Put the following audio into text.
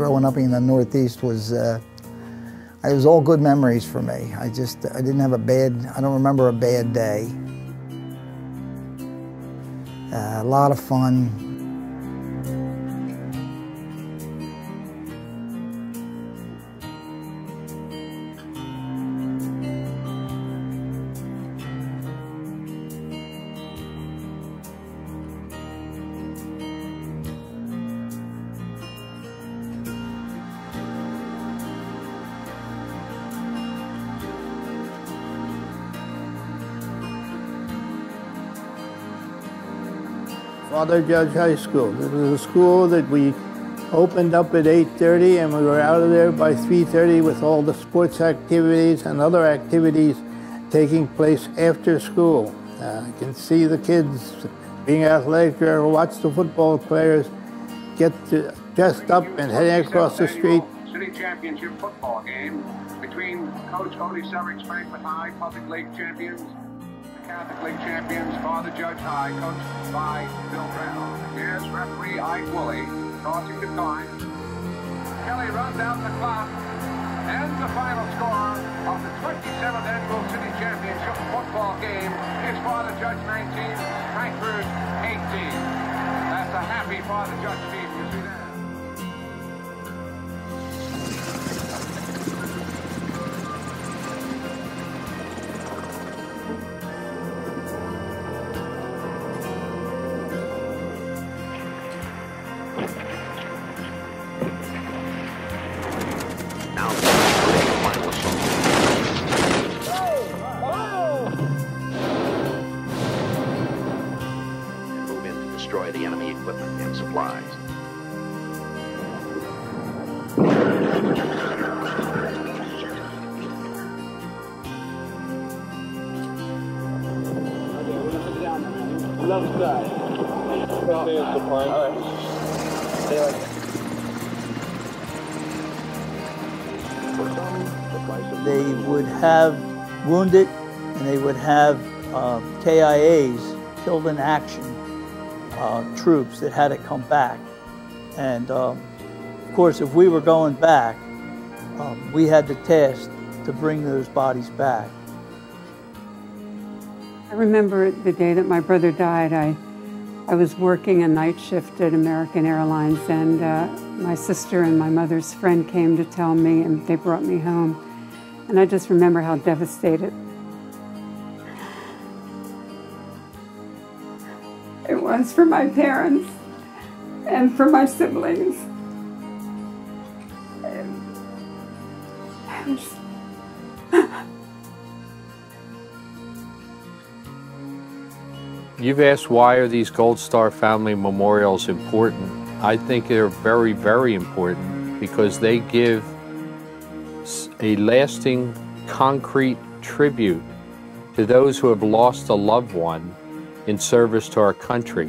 growing up in the Northeast was, uh, it was all good memories for me. I just, I didn't have a bad, I don't remember a bad day. Uh, a lot of fun, Father Judge High School. This is a school that we opened up at 8.30 and we were out of there by 3.30 with all the sports activities and other activities taking place after school. Uh, I can see the kids being athletic there, watch the football players get dressed up and heading across the street. City Championship football game between Coach Odie Severick's Franklin High Public League champions Catholic League champions, Father Judge High, coached by Bill Brown. Here's referee Ike Woolley tossing the coin. Kelly runs out the clock. And the final score of the 27th Annual City Championship football game is Father Judge 19, Frankford 18. That's a happy Father Judge destroy the enemy equipment and supplies. They would have wounded and they would have uh, KIAs killed in action uh, troops that had to come back. And um, of course, if we were going back, um, we had the task to bring those bodies back. I remember the day that my brother died. I, I was working a night shift at American Airlines, and uh, my sister and my mother's friend came to tell me, and they brought me home. And I just remember how devastated it was for my parents and for my siblings. You've asked why are these Gold Star Family Memorials important? I think they're very, very important because they give a lasting, concrete tribute to those who have lost a loved one in service to our country.